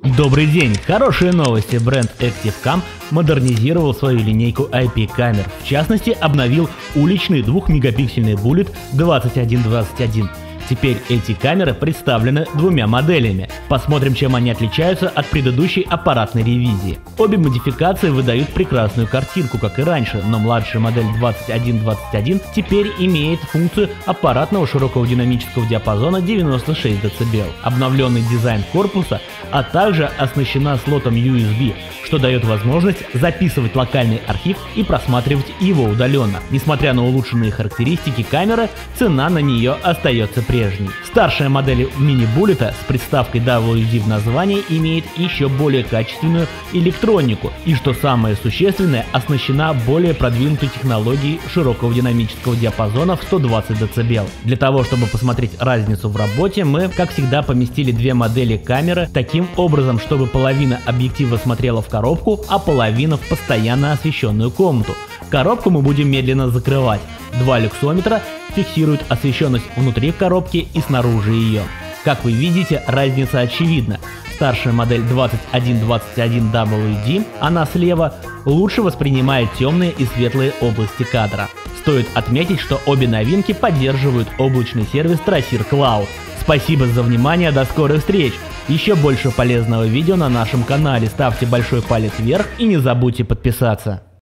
Добрый день! Хорошие новости! Бренд ActiveCam модернизировал свою линейку IP-камер. В частности, обновил уличный 2-мегапиксельный Bullet 2121 Теперь эти камеры представлены двумя моделями. Посмотрим, чем они отличаются от предыдущей аппаратной ревизии. Обе модификации выдают прекрасную картинку, как и раньше, но младшая модель 2121 теперь имеет функцию аппаратного широкого динамического диапазона 96 дБ. Обновленный дизайн корпуса, а также оснащена слотом USB, что дает возможность записывать локальный архив и просматривать его удаленно. Несмотря на улучшенные характеристики камеры, цена на нее остается при прежней. Старшая модель мини-буллета с приставкой WD в названии имеет еще более качественную электронику и, что самое существенное, оснащена более продвинутой технологией широкого динамического диапазона в 120 дБ. Для того, чтобы посмотреть разницу в работе, мы, как всегда, поместили две модели камеры таким образом, чтобы половина объектива смотрела в коробку, а половина в постоянно освещенную комнату. Коробку мы будем медленно закрывать. Два люксометра фиксируют освещенность внутри коробки и снаружи ее. Как вы видите, разница очевидна. Старшая модель 2121WD, она слева, лучше воспринимает темные и светлые области кадра. Стоит отметить, что обе новинки поддерживают облачный сервис Tracir Cloud. Спасибо за внимание, до скорых встреч! Еще больше полезного видео на нашем канале, ставьте большой палец вверх и не забудьте подписаться.